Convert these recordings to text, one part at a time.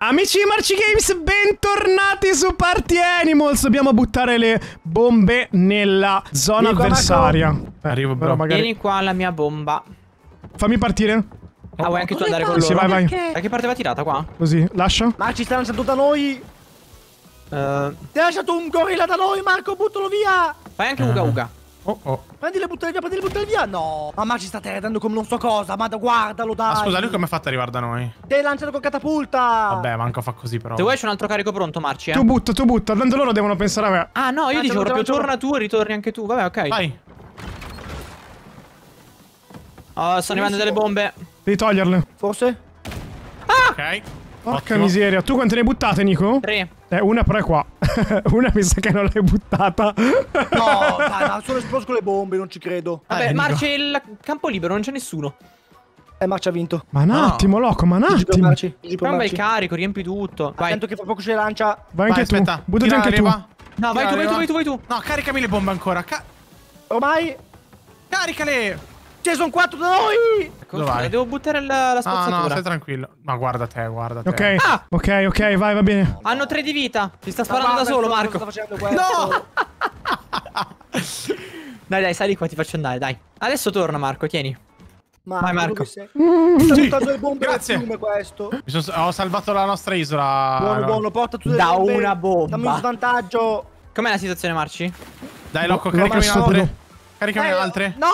Amici di Marci Games, bentornati su Party Animals. Dobbiamo buttare le bombe nella zona Vieni qua, avversaria. Eh, Arrivo, però magari- Vieni qua la mia bomba. Fammi partire. Ah, vuoi anche tu Cosa andare con Sì, loro? vai, vai. Perché? Da che parte va tirata qua? Così, lascia. Ma ci sta lanciando da noi! Eh, Ti ha lasciato un gorilla da noi, Marco, buttalo via! fai anche uga uga. Oh, oh. Prendi le buttare via, prendi le buttare via! No! Ma Marci sta teredando come non so cosa, ma guardalo dai! Ma scusa, lui come ha fatto ad arrivare da noi? Ti hai lanciato con catapulta! Vabbè, manco fa così però. Se vuoi c'è un altro carico pronto, Marci, eh? Tu butta, tu butta. Tanto loro devono pensare a me. Ah, no, io Ah, dicevo proprio torna tu e ritorni anche tu. Vabbè, ok. Vai. Oh, stanno arrivando delle bombe. Devi toglierle. Forse? Ok. Porca Ottimo. miseria. Tu quante ne hai buttate, Nico? Tre. Eh, una però è qua. una mi sa che non l'hai buttata. No, dai, ma sono esploso con le bombe, non ci credo. Vabbè, Eh. Marci, il campo libero, non c'è nessuno. Eh, Marci ha vinto. Ma un No. attimo, loco, ma un attimo. Bel Marci. carico, riempi tutto. Vai. Attento che fra poco ci lancia. Vai anche Vai, aspetta. tu. Buttati anche tu. No, vai tu, vai tu, vai tu, vai tu. No, caricami le bombe ancora. Ca- Ormai caricale. Ci sono quattro da noi! Dove? Devo buttare la, la Ah, no, spazzatura. stai tranquillo. Ma guarda te, guarda te. Ok. Ah! Ok, ok, vai, va bene. Hanno tre di vita. Si sta Ma sparando da solo, Marco. No! Dai, dai, sali qua, ti faccio andare, dai. Adesso torna, Marco, tieni. Ma Vai, Marco. Sta Sì, buttando le bombe nel grazie. fiume questo. Mi sono- ho salvato la nostra isola. Buono, No. buono, porta tutte le Da bombe. una bomba. Dammi un svantaggio. Com'è la situazione, Marci? Dai, Loco, L'ho caricami altre. Caricami Eh, altre. No!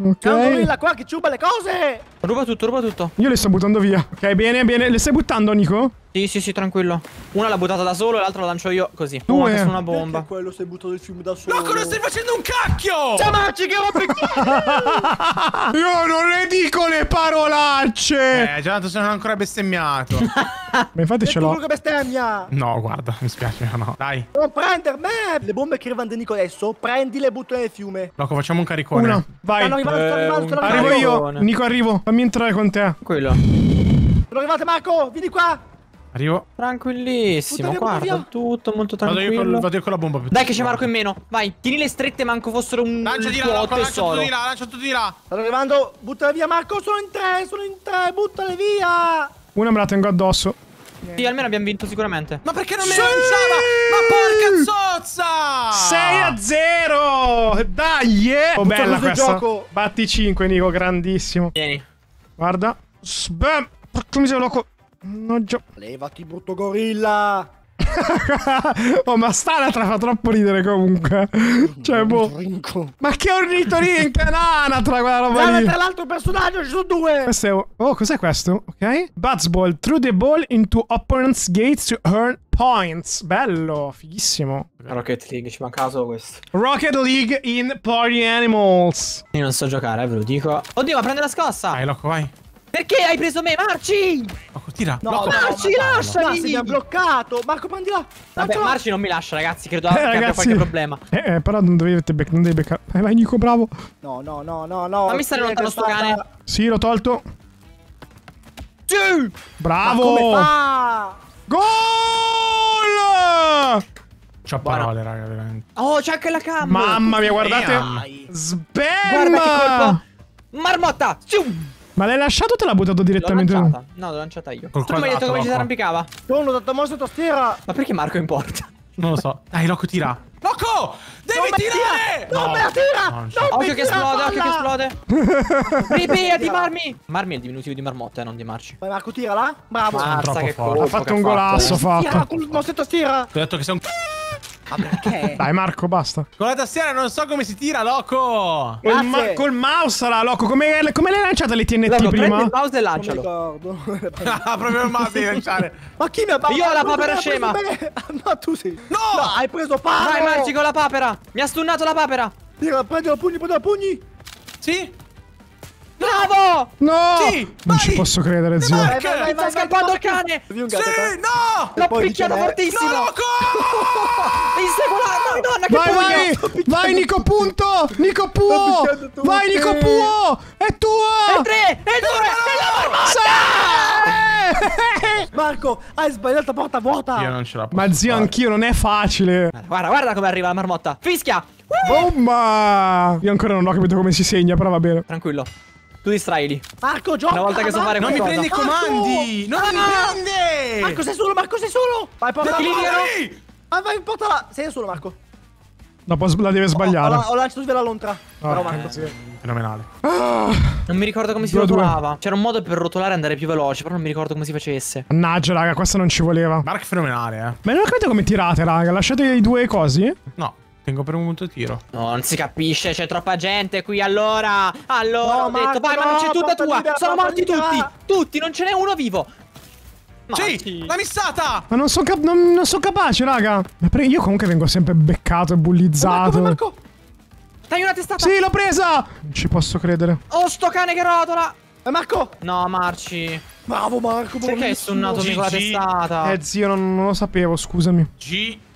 Ok. gorilla qua che ciuba le cose! Ruba tutto, ruba tutto. Io le sto buttando via. Ok, bene, bene. Le stai buttando, Nico? Sì, sì, sì, tranquillo. Una l'ha buttata da solo e l'altra la lancio io così. Due. Su una bomba. Perché quello si è buttato nel fiume da solo? Loco, non stai facendo un cacchio! Ciao Marci che il culo! Io non le dico le parolacce. Eh, già tanto sono ancora bestemmiato. Ma infatti ce l'ho. quello che bestemmia! no, guarda, mi spiace, no. Dai. Non prender me! Le bombe che arrivano da Nico adesso, prendile e buttale nel fiume. Loco, facciamo un caricone. Una. Vai. Stanno arrivando, stanno arrivando, stanno arrivando. Arrivo io. Nico, arrivo. Fammi entrare con te. Quello. Sono arrivate Marco, vieni qua! Arrivo. Tranquillissimo, butta guarda, via. tutto molto Vado io, tranquillo. col, vado io con la bomba. Dai che c'è Marco in meno. Vai, tieni le strette manco fossero un Lancia di là, Loco, lancia tutto di là, lancia tutto di là. Stanno arrivando, buttale via Marco, sono in tre, sono in tre, buttale via! Una me la tengo addosso. Sì, almeno abbiamo vinto sicuramente. Ma perché non me Sì! lanciava? Ma porca zozza! 6 a 0. Dai. eh. Oh, bella questa. gioco. Batti 5, Nico. Grandissimo. Tieni. Guarda. Sbam. Porca miseria, loco. Mannaggia. Levati brutto gorilla! oh, ma Stanatra fa troppo ridere comunque. Cioè, boh. Ma che ornitorinca, nanatra quella roba Guarda lì. tra l'altro personaggio, ci sono due! Questo è... Oh, cos'è questo? Ok. Buzzball. Through the ball into opponent's gates to earn points. Bello. Fighissimo. Rocket League, ci manca solo questo. Rocket League in Party Animals. Io non so giocare, eh, ve lo dico. Oddio, ma prende la scossa. Dai, Loco, vai. Perché hai preso me, Marci? Loco, tira. No, Loco. no, Marci, ma- lasciali! Ma si mi ha bloccato! Marco, prendila! Vabbè, Lanciala! Marci non mi lascia, ragazzi. Credo Eh, che abbia qualche problema. Eh, eh, però non dovete bec- non devi beccare. Vai, vai, Nico, bravo. No, no, no, no, no! Fammi stare lontano sto cane. Sì, l'ho tolto. Sì! Ma Bravo. come fa? Gol! C'ho parole, raga, veramente. Oh, c'è anche la cam. Mamma mia, guardate. Sbam! Guarda che colpo. Marmotta. Ciu! Ma l'hai lasciato o te l'ha buttato L'ho direttamente? lanciata. No, l'ho lanciata io. Col tu mi hai detto come ci si arrampicava. Sono dato mouse e tastiera! Ma perché Marco in porta? Non lo so. Dai, Loco, tira. Loco! Devi Non tirare! tira! Non me la tira! non. Non Occhio che esplode, occhio che esplode. Ripiati, Marmi. Marmi è il diminutivo di marmotta, non di Marci. Vai Marco, tirala! Bravo! Marza troppo che forte. colpo Ha fatto che un golasso, fatto. Tira col mouse e tastiera! Ti ho detto che sei un... Ma perché? Dai, Marco, basta. Con la tastiera non so come si tira, Loco! Col, ma- col mouse sarà, loco. Come, come l'hai lanciata le TNT Loco, prima? il mouse e Non mi lancialo. ricordo. Ah, proprio il mouse devi lanciare. Ma chi mi ha Io ho la papera scema. No, tu sei. No! hai preso palo! Vai, Marci con la papera. Mi ha stunnato la papera. Prendi la pugni, prendi la pugni! Sì? Bravo. No! Sì, non vai! ci posso credere, zio. Vai! Vai, vai, Sta vai, scappando il cane. Sì, no! L'ho picchiato fortissimo. No, Loco! Inseguola, madonna che Vai, pugno. vai! Vai, Nico, punto! Nico, tutti. Vai, Nico, può! È E tua! tre, e due, e la marmotta. Marco, hai sbagliato porta vuota! Io non ce la posso Ma zio, anch'io, non è facile. Guarda, guarda come arriva la marmotta. Fischia. Bomba! Io ancora non ho capito come si segna, però va bene. Tranquillo. Tu distraili. Marco, gioca! Una volta che so fare Non mi qualcosa. prende i comandi! Non mi Ah! prende! Marco, sei solo, Marco, sei solo! Vai, porta palla! dirò? Ah, vai, portala! Sei solo, Marco. Dopo s- la deve Ho, sbagliare. ho lanciato la lontra. Però, Ah, Marco. Fenomenale. Non mi ricordo come si Due rotolava. C'era un modo per rotolare e andare più veloce, però non mi ricordo come si facesse. Mannaggia, raga, questa non ci voleva. Mark fenomenale, eh. Ma non ho capito come tirate, raga. Lasciate i due cosi? No, tengo per un punto tiro. No, non si capisce, c'è troppa gente qui allora. Allora, No, ho detto, Marco, vai, ma non no, c'è tutta tua. libera, Sono morti libera. tutti. Tutti, non ce n'è uno vivo. Sì, la missata! Ma non sono non, non son capace, raga. Io comunque vengo sempre beccato e Marco, bullizzato. Marco! Dai una testata. Sì, l'ho presa! Non ci posso credere. Oh, sto cane che rotola. Eh, Marco! No, Marci. Bravo, Marco, Perché hai bravissimo. sunnato con la testata? Eh, zio, non, non lo sapevo, scusami.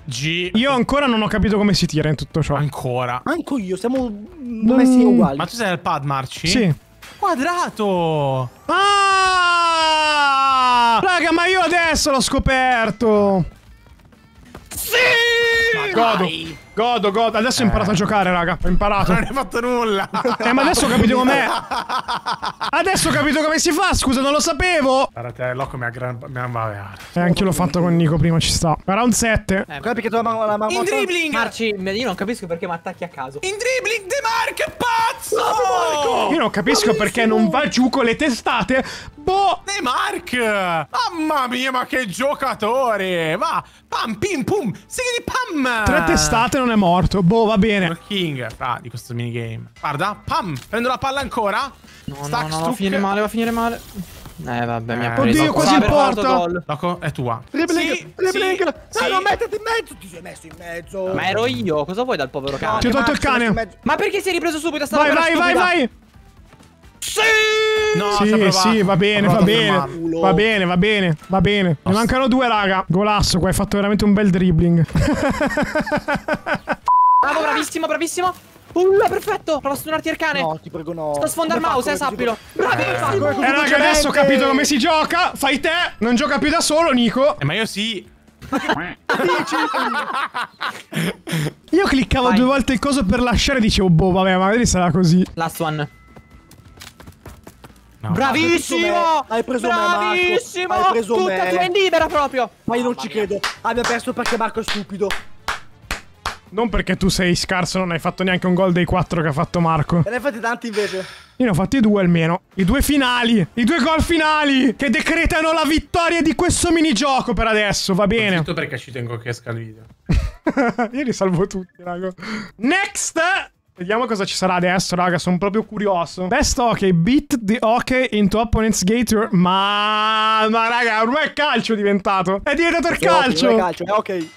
GG. Io ancora non ho capito come si tira in tutto ciò. Ancora. Manco io, siamo messi uguali. Ma tu sei al pad, Marci? Sì. Quadrato! Ah! Raga, ma io adesso l'ho scoperto. Sì! Godo. Godo, godo. Adesso ho imparato a giocare, raga. Ho imparato. Non hai fatto nulla! Eh, ma adesso ho capito com'è. Adesso ho capito come si fa, scusa, non lo sapevo. Guarda te, Loco mi ha gran... mi ha. Eh, anche io l'ho fatto con Nico prima, ci sta. Round 7. Eh, Guarda perché tu la la- la- In dribbling! Marci, io non capisco perché mi attacchi a caso. In dribbling De Mark, pazzo! Io non capisco perché non va giù con le testate. Boh. De Mark! Mamma mia, ma che giocatore! Va! Pam, pim, pum! Sigli pam! Tre testate non è morto. Boh, va bene. King fra di questo minigame. Guarda, pam! Prendo la palla ancora. No, no, Stack, no, va a finire male, va a finire male. Eh, vabbè, mi ha Eh, preso. Oddio, quasi in porta. gol. Loco, è tua. Dribbling, Sì, dribbling! sì, No, sì. non mettiti in mezzo! Ti sei messo in mezzo! Ma ero io, cosa vuoi dal povero cane? Ti ho tolto il cane. Ma perché si è ripreso subito sta Vai, vai, vai, vai. Sì! No, Sì, sì, va bene, va bene. Va bene, va bene, va bene. Ne mancano due, raga. Golasso, qua hai fatto veramente un bel dribbling. Bravo, bravissimo, bravissimo. Uh, perfetto. Prova a stunarti il cane. No, ti prego, no. Sta sfondando il mouse, eh, sappilo. Come Bravissimo. così Eh, raga, adesso ho capito come si gioca. Fai te. Non gioca più da solo, Nico. Eh, ma io sì. Io cliccavo Vai. due volte il coso per lasciare e dicevo, boh, vabbè, magari sarà così. Last one. No. Bravissimo! Hai preso me, Marco. Bravissimo! Hai preso Tutta me. tua in libera proprio! Ma io non ci credo. Abbia perso perché Marco è stupido. Non perché tu sei scarso, non hai fatto neanche un gol dei quattro che ha fatto Marco. E ne hai fatti tanti invece. Io ne ho fatti due almeno. I due finali. I due gol finali. Che decretano la vittoria di questo minigioco per adesso. Va bene. Tutto perché ci tengo che esca il video. Io li salvo tutti, raga. Next! Vediamo cosa ci sarà adesso, raga. Sono proprio curioso. Best hockey. Beat the hockey into opponent's gate. Ma... Ma, raga, ormai è calcio diventato. È diventato il calcio. È calcio, è ok.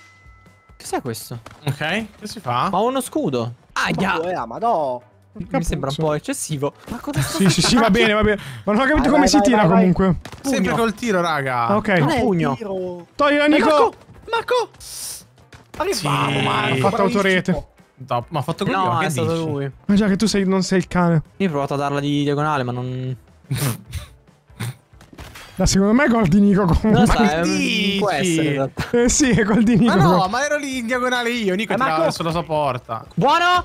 Cos'è questo? Ok? Che si fa? Ma ho uno scudo. Aia! Oh, eh, ma no. Mi sembra un po' eccessivo. Ma cosa sto Sì, sì, sì, va bene, va bene. Ma non ho capito Vai, come vai, si vai, tira vai, vai. comunque. Sempre col tiro, raga. Ah, ok. Non è il pugno. tiro. Toglila, Eh, Nico. Marco! Marco! Arriviamo, Sì. Marco. Ha fatto bravissimo. autorete. No, ma ha fatto così. No, che è stato dici? lui. Ma già che tu sei, non sei il cane. Io ho provato a darla di diagonale, ma non. Da secondo me è gol di Nico comunque. so, che dici? può essere. realtà. Eh sì, è gol di Nico. Ma no, ma ero lì in diagonale io. Nico Eh, tirava Marco. verso la sua porta. Buono!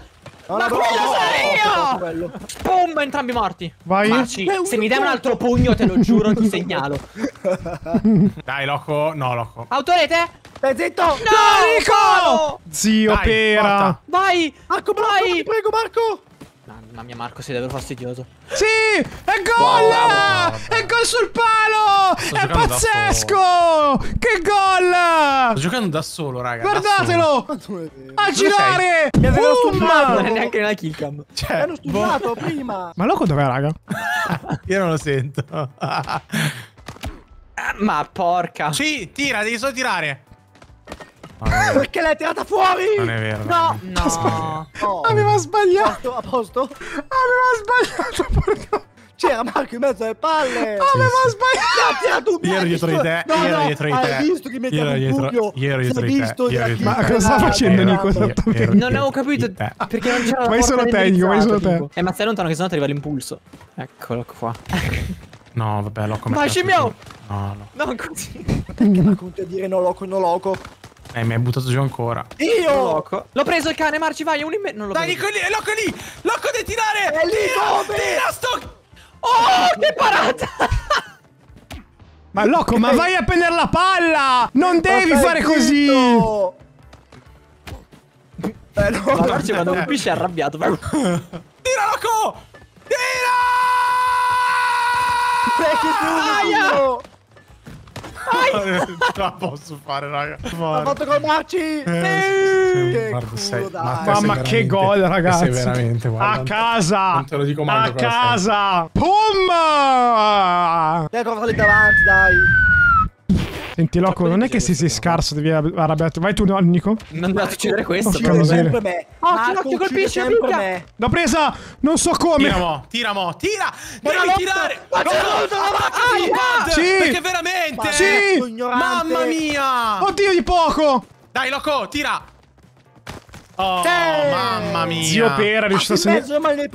No, Ma no, come no, sai io? quello. Boom! Entrambi morti. Vai. Marci, se mi dai un altro pugno, te lo giuro, ti segnalo. Dai, Loco. No, Loco. Autorete? Stai zitto! No! Nico! Zio Dai, pera. porta. Vai! Marco, Marco, Vai! ti prego, Marco! Mamma mia, Marco, sei davvero fastidioso. Sì! È gol! Bravo. È gol sul palo! Sto è pazzesco! Che gol! Sto giocando da solo, raga. Guardatelo! A girare! Mi aveva stupidato. Non è neanche nella killcam. Mi Cioè, hanno studiato prima. Ma loco dov'è, raga? io non lo sento. Ma porca. sì, tira, devi solo tirare. Perché l'hai tirata fuori? Non è vero. No, no. No. Aveva sbagliato! A posto? Aveva sbagliato! porca- C'era Marco in mezzo alle palle. Aveva sbagliato! Ha tirato un Io ero dietro di te, No, io ero no, dietro di hai te. visto che mi Io ero un dietro- pugno? io ero dietro di te? Ma cosa sta facendo, Nico? Esattamente? Non avevo capito perché non c'era la Vai porta solo te, Nico, vai indirizzata, solo te. tipo. Eh, ma stai lontano che sennò ti arriva l'impulso. Eccolo qua. No, vabbè, Loco. Vai, mi ha scimmio! No, no. Non così. Perché Marco non ti dire no loco, no loco? Eh, mi hai buttato giù ancora. Io! L'ho preso il cane, Marci, vai, è un in me. Non lo Dai. Nico, lì, Loco lì! Loco devi tirare! È lì tira? Tira, sto... Oh, che parata! Ma loco, ma vai a prendere la palla! Non devi fare così! Eh no, Ma Marci quando colpisce è arrabbiato. Tira, loco! Tira! Eh, che duro! Non ce la posso fare, raga. Ha fatto col Marci! Eh, Che guarda, culo, sei- Mamma sei che gol, ragazzi! sei veramente, guarda. a casa! non te lo dico mai A casa! Pum! Dai, trovateli davanti, dai! Senti, loco, non è che se sei scarso devi arrabbiarti. Vai tu, no, Nico. Non deve succedere questo, miseria. sempre me! Occhio, Marco occhio, uccide colpisce, me! L'ho presa! Non so come! Tira, mo, tira, mo, tira! Ma Devi no, tirare! ma c'è No, il pad! Sì! Perché veramente? Sì! Marco. Mamma mia! Oddio di poco! Dai, loco, tira! Oh, Sì! mamma mia! Zio Pera è riuscito, a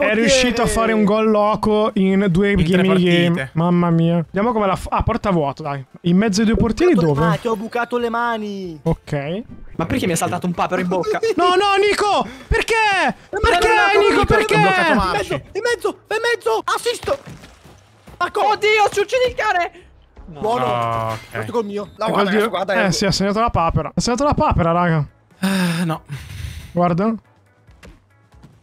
è riuscito a fare un gol loco in due In game. partite. Mamma mia. Vediamo come la fa. Ah, porta vuoto, dai. In mezzo ai due portieri Ah, dove? ti ho bucato le mani! Ok. Ma perché mi è saltato un papero in bocca? No, no, Nico! Perché? Perché, no, no, Nico? Nico, Perché? ho bloccato In mezzo, in mezzo, in mezzo! Assist! Marco! Oddio, ci uccidi il cane! No. Buono! Oh, ok. Questo col mio. La Eh, guarda, guarda, Eh, sì, ha segnato la papera. Ha segnato la papera, raga. Eh, no. Guarda.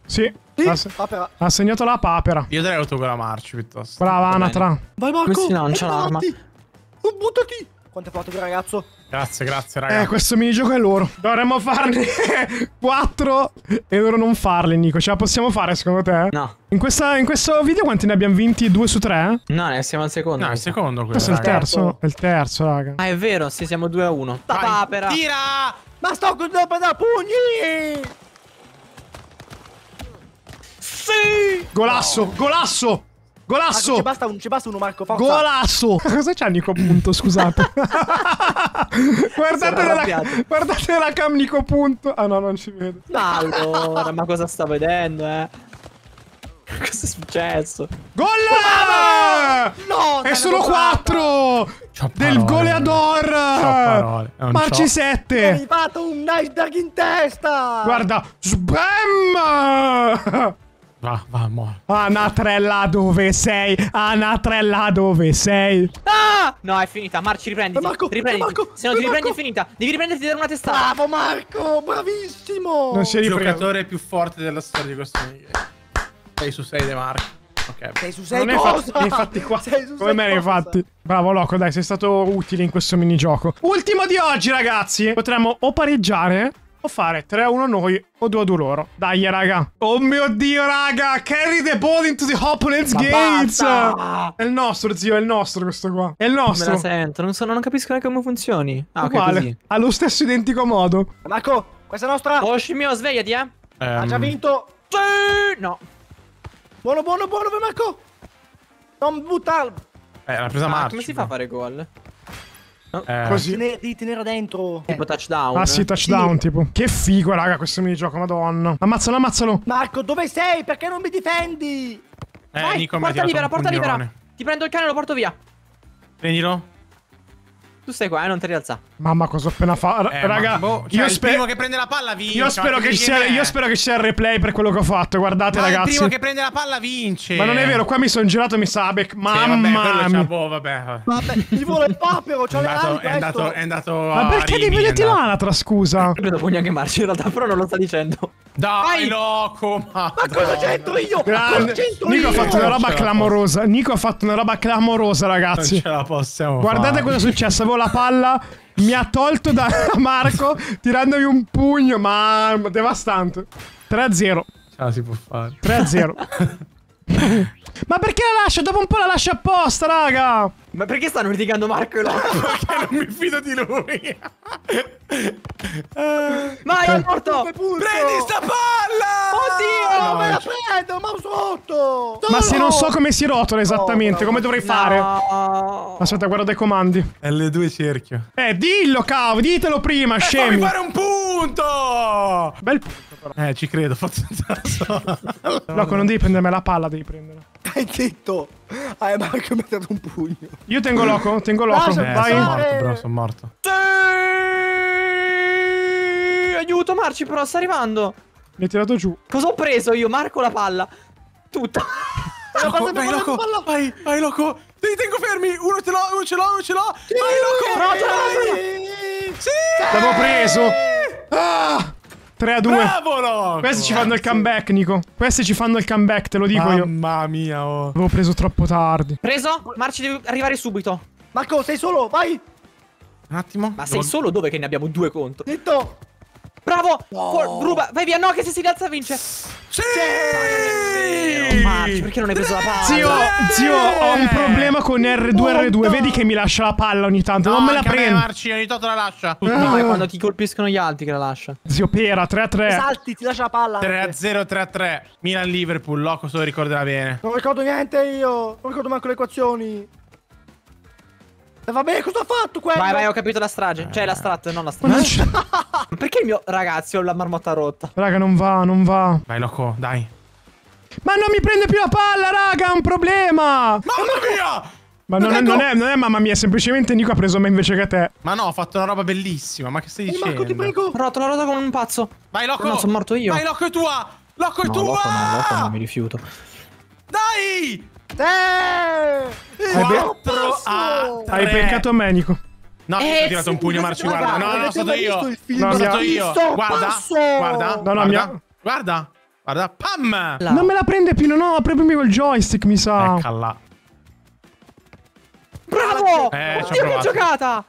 Sì. Sì, Ha, se- papera. ha segnato la papera. Io darei l'autogol a Marci piuttosto. Brava. Anatra. Vai Marco! Come si lancia l'arma? Oh, buttati! Quanto è forte quel ragazzo? Grazie, grazie, raga. Eh, questo minigioco è loro. Dovremmo farne 4 e loro non farli, Nico. Ce la possiamo fare, secondo te? No. In, questa- in questo video quanti ne abbiamo vinti? 2 su 3? No, ne siamo al secondo. No, è il secondo quello. Questo è il terzo. È il terzo, raga. Ah, è vero, sì, siamo 2 a 1. La Vai, papera! Tira! Ma sto con devo prendere a pugni! Sì! Golasso, golasso, Marco, golasso. ci basta, un, ci basta uno, Marco, forza! Golasso! Cosa c'ha Nico Punto? Scusate. guardate, la, guardate la cam Nico Punto. Ah no, non ci vedo. Ma allora, ma cosa sta vedendo, eh? Cosa è successo? Gol! No! E sono non ho 4 C'ho del goleador. Marci c'ho. 7. Hai fatto un iceberg in testa! Guarda, sbam! Va, va, muore. Anatrella dove sei? Anatrella dove sei? Ah! No, è finita. Marci, riprenditi. Eh, Marco, riprenditi. eh, Marco, Se non ti eh, riprendi è Marco. finita. Devi riprenderti da una testata. Bravo Marco, bravissimo! Non si è Il giocatore più forte della storia di questo minigame. 6 su 6 dei Marchi. Ok. 6 su 6 Non cosa? hai fatti, ne hai fatti qua. Sei su Come sei me ne hai fatti? Bravo Loco, dai, sei stato utile in questo minigioco. Ultimo di oggi, ragazzi. Potremmo o pareggiare o fare 3-1 noi o 2-2 loro. Dai, raga. Oh mio Dio, raga. Carry the ball into the opponent's Ma gates. basta! È il nostro, zio, è il nostro questo qua. È il Me la nostro. sento. Non, so, non capisco neanche come funzioni. Ah, ok, Uguale. così. Allo stesso identico modo. Marco, questa è nostra! Oh, scimmio, svegliati, eh. Ha già vinto! Sì! No. Buono, buono, buono per Marco! Non buttarlo! Eh, l'ha presa Ah, Marci. come si fa a fare gol? Eh, Così. Tene- devi tenere dentro! Tipo touchdown. Ah sì, touchdown tipo. Che figo, raga, questo minigioco, madonna. Ammazzalo, ammazzalo. Marco, dove sei? Perché non mi difendi? Eh, Vai, Nico porta libera, porta libera. Ti prendo il cane e lo porto via. Prendilo. Tu stai qua, eh, non ti rialza. Mamma, cosa ho appena fatto. Eh, raga, boh, cioè, io il spero. primo che prende la palla vince. Io spero, che che sia, io spero che ci sia il replay per quello che ho fatto. Guardate, Ma il ragazzi. primo che prende la palla vince. Ma non è vero, qua mi sono girato e mi sa. Bec- Sì, vabbè, Mamma c'ha- mia. boh, vabbè. Vabbè, mi vuole il papero, c'ho È andato, è andato, è andato Ma perché devi vederti l'anatra, scusa? Credo pugni anche Marci in realtà, però non lo sta dicendo. Dai, Vai. loco, ma... Ma cosa c'entro io? Grande. Cosa c'entro Nico io? ha fatto una roba clamorosa. Nico ha fatto una roba clamorosa, Non ragazzi. ce la possiamo Guardate fare. cosa è successo. Avevo la palla. Mi ha tolto da Marco tirandomi un pugno. Ma devastante. 3-0. Ce la si può fare. 3-0. Ma perché la lascia? Dopo un po' la lascia apposta, raga. Ma perché stanno litigando Marco e Loco? Perché non mi fido di lui. Vai, porto! Come punto? Prendi sta palla! Oddio! Non me la prendo, ma sotto! Ma se non so come si rotola esattamente, No, come dovrei fare? No. Aspetta, guarda dai comandi. L2 cerchio. Eh, dillo, cavo, ditelo prima, E fammi scemi. fare un punto! Bel punto, però. Eh, ci credo, so. Loco, non devi prendermi la palla, devi prendere. Hai detto! Ah, Marco mi ha dato un pugno. Io tengo loco, tengo loco. Lascia Eh, Vai. sono morto, bro, sono morto. Sì! Aiuto, Marci, però sta arrivando. Mi hai tirato giù. Cosa ho preso io? Marco la palla. Tutta. palla, Loco, vai, loco. Vai, vai, loco. Ti tengo fermi. Uno ce l'ho, uno ce l'ho, uno ce l'ho. Vai, loco. Vai. Sì. L'avevo preso. Ah! 3 a 2. Bravo, loco. Questi ci fanno il comeback, Nico. Questi ci fanno il comeback, te lo dico io. Mamma mia, oh. Avevo preso troppo tardi. Preso? Marci devi arrivare subito. Marco, sei solo, vai. Un attimo. Ma sei solo dove che ne abbiamo due contro? Zitto. Bravo! No. For- ruba, vai via, no, che se si rialza vince. Sì! Marci, perché non hai preso la palla? Zio, zio, ho un problema con R2 R2. Vedi che mi lascia la palla ogni tanto. No, non me la prendo. Marci, ogni tanto la lascia. No, ma è quando ti colpiscono gli altri che la lascia. Zio Pera, 3 a 3. Salti, ti lascia la palla. 3 a 0, 3 a 3. Milan-Liverpool, loco, se lo ricorderà bene. Non ricordo niente io. Non ricordo manco le equazioni. E vabbè, cosa ha fatto quello? Vai, vai, ho capito la strage. Cioè, la strat, non la non strage. Perché il mio ragazzi ho la marmotta rotta? Raga, non va, non va. Vai, loco, dai. Ma non mi prende più la palla, raga, è un problema. Mamma mia! Ma non è, non è, non è mamma mia, semplicemente Nico ha preso me invece che te. Ma no, ho fatto una roba bellissima. Ma che stai Eh, dicendo? Marco, ti prego. Rotto, l'ho rotto come un pazzo. Vai, loco. No, sono morto io. Vai, loco, è tua. Loco, è No, tua. loco no, loco no, mi rifiuto. Dai! Eh! Hai be- 4 a 3. Hai beccato me, Nico. No, Eh, mi ho tirato un sì, pugno, ma- Marci, guarda. No, no, avete sono mai io. No, Sono stato io. Visto? Guarda, Passo! guarda, No, no, guarda, mi ha- guarda, guarda, pam! Là. Non me la prende più, no, no, proprio il joystick, mi sa. Ecco là. Bravo! Eh, Oddio, che giocata!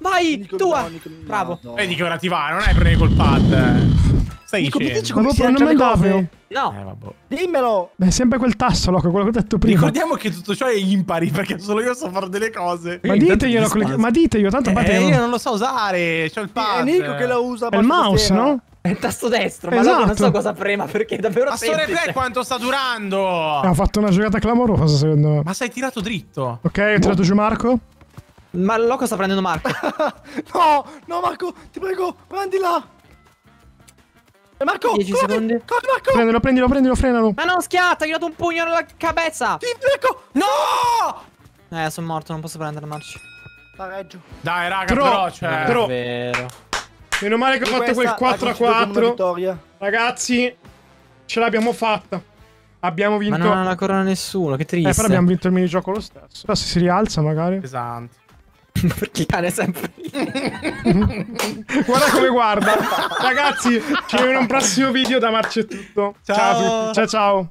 Vai, Nico, tua! no, Nico, no, Bravo. no. Vedi che ora ti va, non è prendere col pad. Stai Nico, mi dici dicendo. come si proprio non andava cose? No, Eh, vabbè. Dimmelo. Beh, è sempre quel tasto, loco, quello che ho detto prima. Ricordiamo che tutto ciò è impari perché solo io so fare delle cose. Ma diteglielo, le- ma diteglielo, tanto Eh, io non- lo so usare, c'ho il È pad. Nico che la usa. È il mouse, no? è il tasto destro, ma Esatto. non so cosa prema perché è davvero Ma sto replay quanto sta durando? Ha fatto una giocata clamorosa, secondo me. Ma sei tirato dritto. Ok, ho tirato giù Marco. Ma il loco sta prendendo Marco. No, no, Marco, ti prego, prendila. E Marco, 10 corri, secondi. corri, Marco. Prendilo, prendilo, prendilo, frenalo. Ma non schiatta, gli ho dato un pugno nella cabeza. Ti prego. No! Eh, sono morto, non posso prendere Marci. Pareggio. Dai, raga, Tro- però, cioè... Tro- Vero. Meno male che ho fatto quel Questa 4 a la considero come una 4. vittoria. Ragazzi, ce l'abbiamo fatta. Abbiamo Ma vinto. non ha la corona nessuno, che triste. eh, però abbiamo vinto il minigioco lo stesso. Però se si rialza, magari. Pesante. Perché il cane è sempre lì. guarda come guarda. Ragazzi, ci vediamo in un prossimo video. Da Marci è tutto. Ciao a Ciao. tutti. Ciao, ciao.